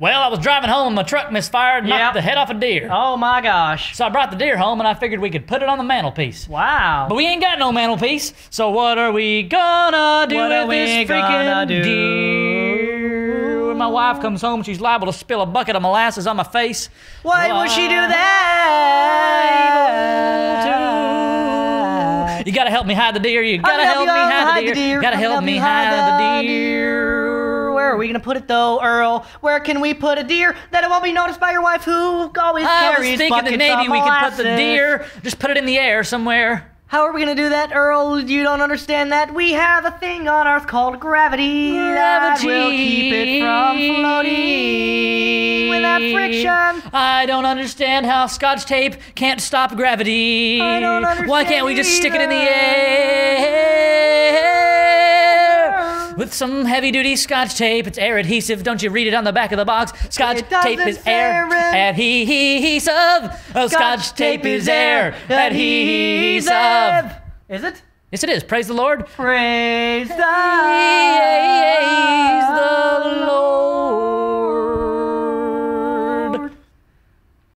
Well, I was driving home and my truck misfired and knocked Yep. the head off a deer. Oh my gosh. So I brought the deer home and I figured we could put it on the mantelpiece. Wow. But we ain't got no mantelpiece, so what are we gonna do What with this freaking deer? When my wife comes home, she's liable to spill a bucket of molasses on my face. Why would she do that? You gotta help me hide the deer. You gotta help, me hide, the deer. Gotta help, me hide, the deer. We gonna put it though, Earl? Where can we put a deer that it won't be noticed by your wife who always I was thinking that maybe we could put the deer, just put it in the air somewhere. How are we gonna do that, Earl? You don't understand that. We have a thing on Earth called gravity, that will keep it from floating without friction. I don't understand how Scotch tape can't stop gravity. I don't Why can't we just stick it in the air? With some heavy duty Scotch tape, it's air adhesive. Don't you read it on the back of the box? Scotch tape is air adhesive. Oh, Scotch tape is air adhesive. Is it? Yes, it is. Praise the Lord. Praise the Praise the